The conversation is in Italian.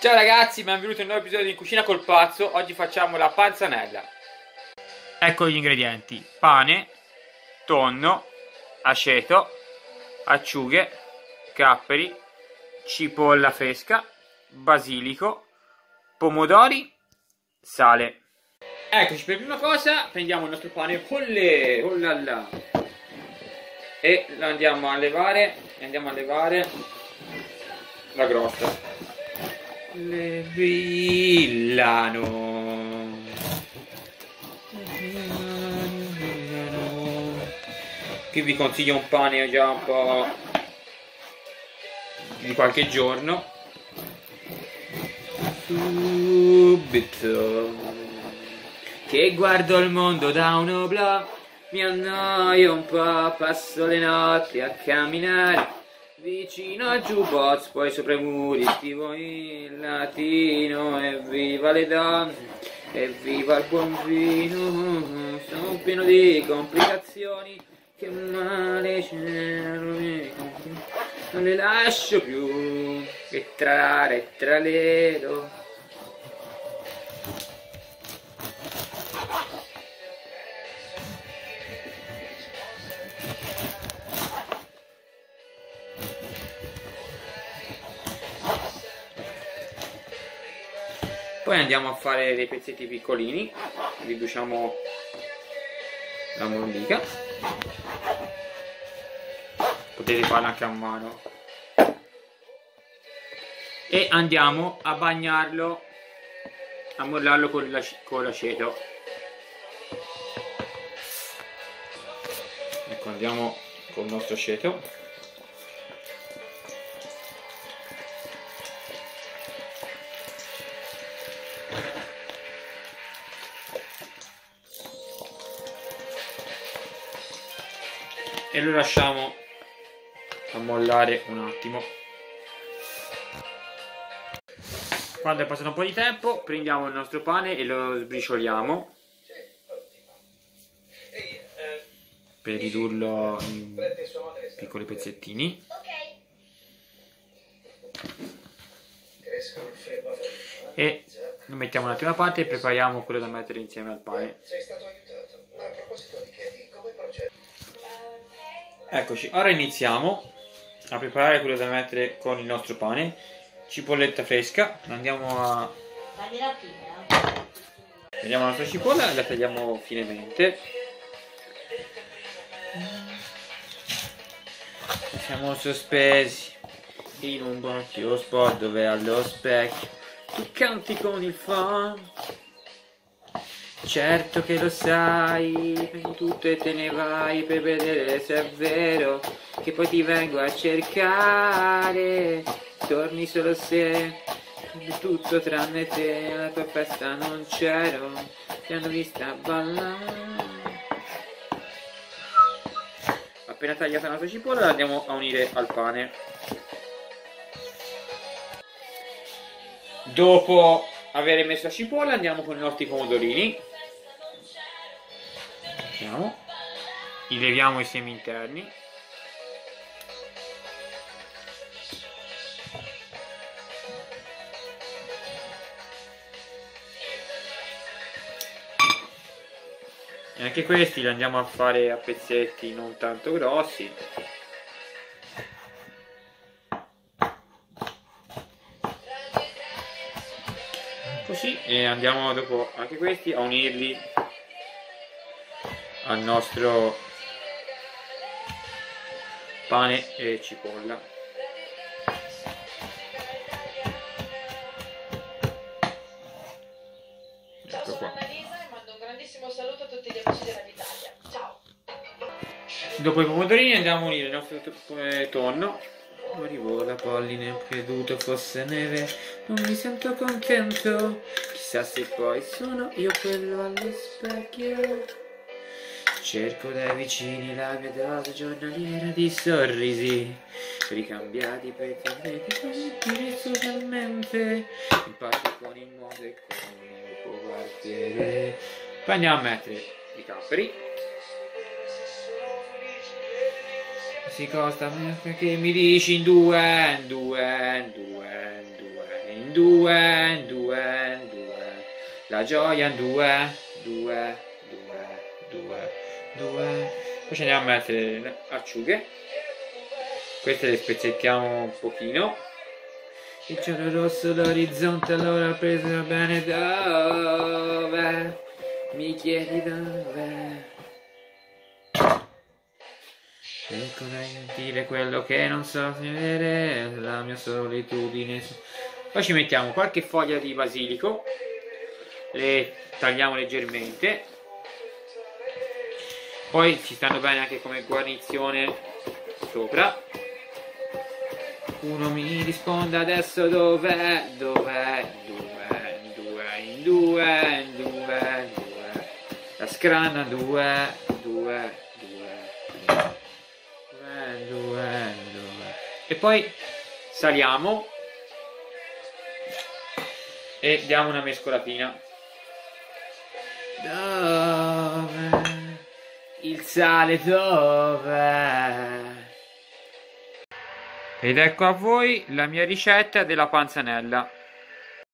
Ciao ragazzi, benvenuti in un nuovo episodio di Cucina col Pazzo. Oggi facciamo la panzanella. Ecco gli ingredienti: pane, tonno, aceto, acciughe, capperi, cipolla fresca, basilico, pomodori, sale. Eccoci, per prima cosa prendiamo il nostro pane con le... Oh là là. E lo andiamo a levare, andiamo a levare la crosta. Le villano. Qui vi consiglio un pane già un po' di qualche giorno. Subito che guardo il mondo da un oblò, mi annoio un po', passo le notti a camminare vicino a jukebox, poi sopra i muri scrivo in latino e viva le donne, e viva il buon vino, sono pieno di complicazioni, che male c'è, non le lascio più, e trare e tralero. Poi andiamo a fare dei pezzetti piccolini, riduciamo la mollica. Potete farla anche a mano. E andiamo a bagnarlo, a mollarlo con l'aceto. Ecco, andiamo con il nostro aceto. E lo lasciamo ammollare un attimo. Quando è passato un po' di tempo prendiamo il nostro pane e lo sbricioliamo. Per ridurlo in piccoli pezzettini. E lo mettiamo un attimo a parte e prepariamo quello da mettere insieme al pane Eccoci, ora iniziamo a preparare quello da mettere con il nostro pane. Cipolletta fresca, andiamo a... Prendiamo la nostra cipolla e la tagliamo finemente. Siamo sospesi in un vecchio spot dove allo specchio tu canti con il fan Certo che lo sai, prendi tutto e te ne vai per vedere se è vero che poi ti vengo a cercare. Torni solo se tutto tranne te, alla tua festa non c'ero, ti hanno vista ballare. Appena tagliata la nostra cipolla la andiamo a unire al pane. Dopo aver messo la cipolla andiamo con i nostri pomodorini Mettiamo. Gli leviamo i semi interni. E anche questi li andiamo a fare a pezzetti non tanto grossi. Così e andiamo dopo anche questi a unirli al nostro pane e cipolla ecco sono Annalisa mando un grandissimo saluto a tutti gli amici della Vitalia. Ciao! Dopo i pomodorini andiamo a unire il nostro tonno. Arrivo la polline, creduto fosse neve, non mi sento contento, chissà se poi sono io quello allo specchio. Cerco dai vicini la mia dose giornaliera di sorrisi Ricambiati per tenere socialmente In pace con il mondo e con il mio quartiere Poi andiamo a mettere i capperi Si costa perché mi dici in due, in due, in due, in due, in due, in due, in due. La gioia in due, due. Poi ci andiamo a mettere le acciughe. Queste le spezzettiamo un pochino. Il cielo rosso, l'orizzonte, allora preso bene dove? Mi chiedi dove? Come dire quello che non so vedere, la mia solitudine. Poi ci mettiamo qualche foglia di basilico, le tagliamo leggermente. Poi ci stanno bene anche come guarnizione sopra. Uno mi risponde adesso dov'è, dov'è, in due, in due, in due, due. La scranna due, due, due, due, due, due. E poi saliamo e diamo una mescolatina. Dove? Il sale dove? Ed ecco a voi la mia ricetta della panzanella.